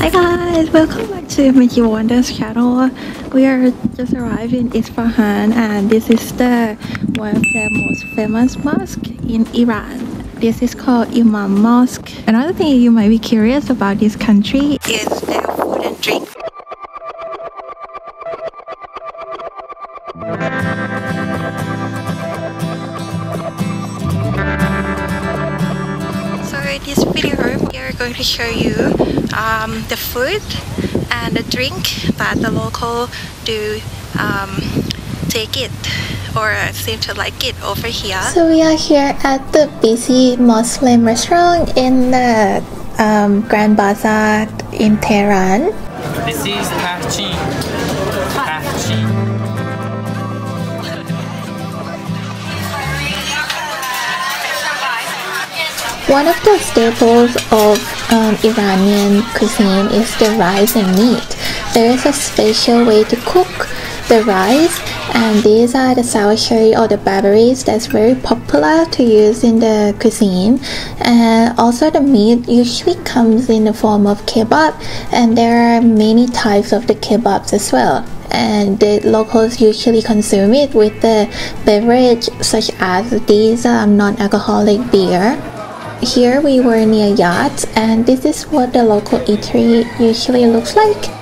Hi guys, welcome back to Meijiwanders channel. We are just arrived in Isfahan and this is the one of the most famous mosque in Iran. This is called Imam Mosque. Another thing you might be curious about this country is their food and drink. So this video, going to show you um, the food and the drink that the local do um, take it or seem to like it over here. So we are here at the busy Muslim restaurant in the um, Grand Bazaar in Tehran. This is tahchin. One of the staples of um, Iranian cuisine is the rice and meat. There is a special way to cook the rice, and these are the sour cherry or the barberries that's very popular to use in the cuisine. And also, the meat usually comes in the form of kebab, and there are many types of the kebabs as well and the locals usually consume it with the beverage such as these um, non-alcoholic beer here we were near Yazd and this is what the local eatery usually looks like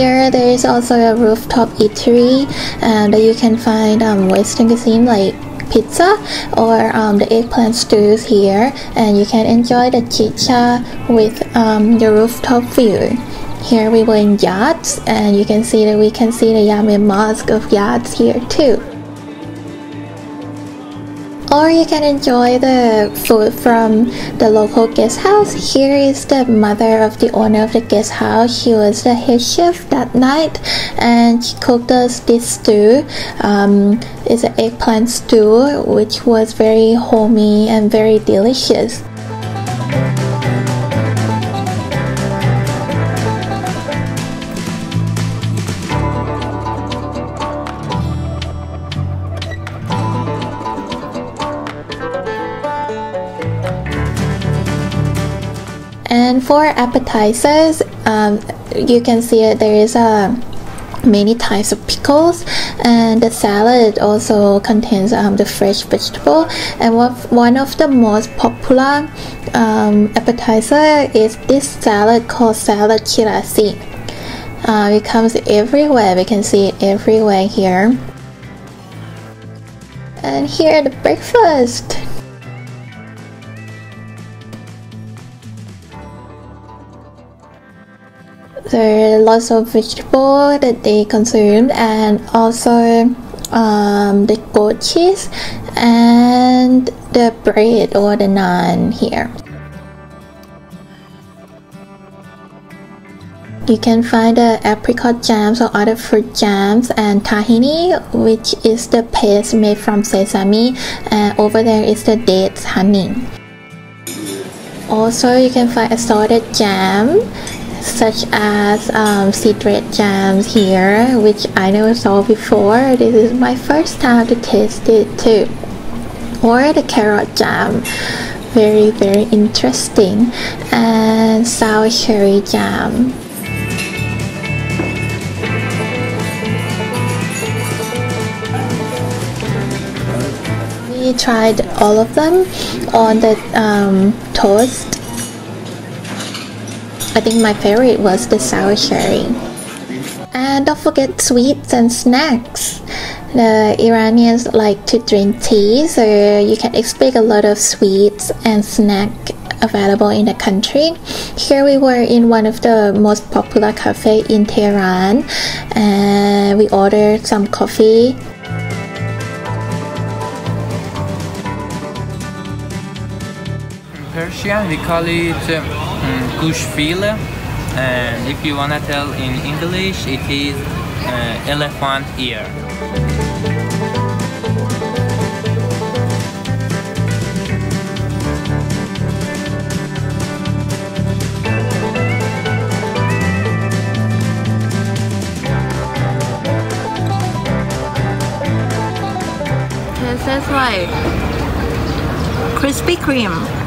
here there is also a rooftop eatery and you can find um, western cuisine like pizza or um, the eggplant stews here and you can enjoy the chicha with um, the rooftop view. Here we were in Yazd and you can see that we can see the Jameh Mosque of Yazd here too or you can enjoy the food from the local guest house. Here is the mother of the owner of the guest house. She was the head chef that night, and she cooked us this stew. Um, it's an eggplant stew, which was very homey and very delicious. And for appetizers, um, you can see that there is a many types of pickles. And the salad also contains um, the fresh vegetable. And what, one of the most popular um, appetizer is this salad called salad Shirazi. Uh, it comes everywhere. We can see it everywhere here. And here the breakfast there are lots of vegetable that they consumed and also um, the goat cheese and the bread or the naan here. You can find the apricot jams or other fruit jams and tahini which is the paste made from sesame and over there is the dates honey. Also you can find assorted jam such as um, citrate jams here which I never saw before. This is my first time to taste it too. Or the carrot jam. Very very interesting. And sour cherry jam. We tried all of them on the um, toast I think my favorite was the sour cherry. And don't forget sweets and snacks. The Iranians like to drink tea, so you can expect a lot of sweets and snack available in the country. Here we were in one of the most popular cafe in Tehran, and we ordered some coffee Persian, we call it um, Mm, Kush Gushville and uh, if you wanna tell in English it is uh, elephant ear. This is like Krispy Kreme.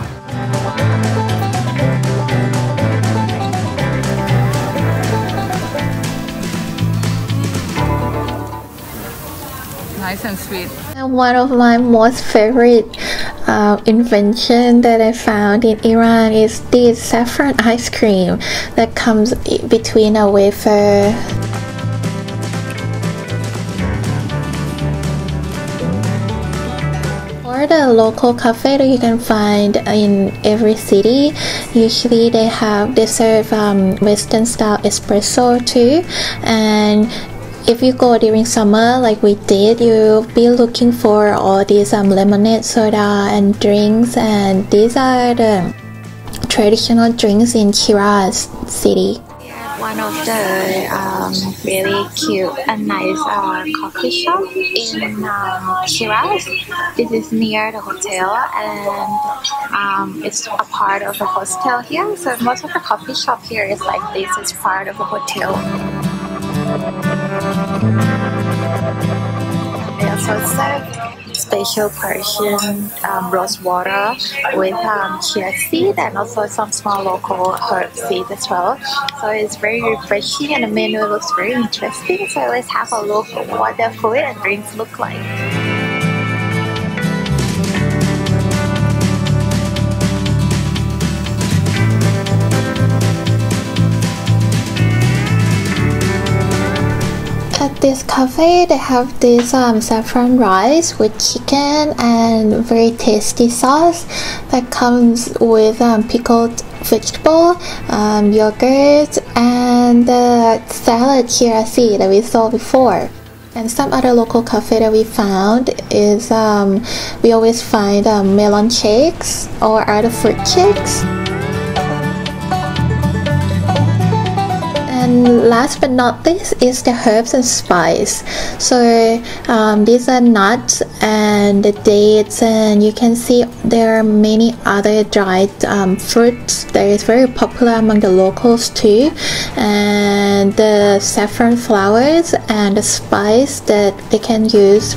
Nice and sweet. And one of my most favorite uh, invention that I found in Iran is this saffron ice cream that comes between a wafer. Or the local cafe that you can find in every city. Usually they have they serve um, Western style espresso too, and if you go during summer like we did you'll be looking for all these um, lemonade soda and drinks and these are the traditional drinks in Shiraz city one of the um, really cute and nice uh, coffee shop in um. This is near the hotel and um, it's a part of the hostel here. So most of the coffee shop here is like this is part of the hotel. They also serve special Persian um, rose water with um, chia seed and also some small local herb seeds as well. So it's very refreshing and the menu looks very interesting. So let's have a look at what the food and drinks look like. At this cafe, they have this um, saffron rice with chicken and very tasty sauce that comes with um, pickled vegetable, um, yogurt, and the salad chia that we saw before. And some other local cafe that we found is um, we always find um, melon shakes or other fruit shakes. And last but not least is the herbs and spice. So um, these are nuts and dates, and you can see there are many other dried um, fruits that is very popular among the locals too. And the saffron flowers and the spice that they can use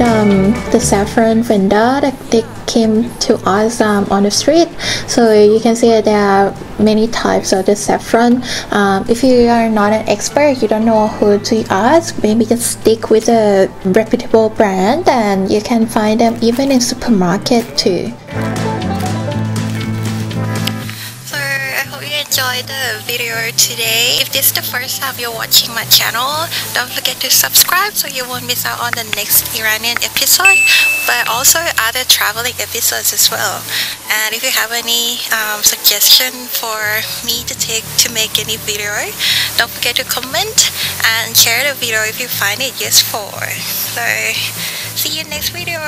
um, the saffron vendor that they came to us um, on the street. So you can see that there are many types of the saffron. Um, if you are not an expert, you don't know who to ask, maybe just stick with a reputable brand and you can find them even in supermarket too. Enjoyed the video today. If this is the first time you're watching my channel, don't forget to subscribe so you won't miss out on the next Iranian episode, but also other traveling episodes as well. And if you have any um, suggestion for me to take to make any video, don't forget to comment and share the video if you find it useful. So see you next video.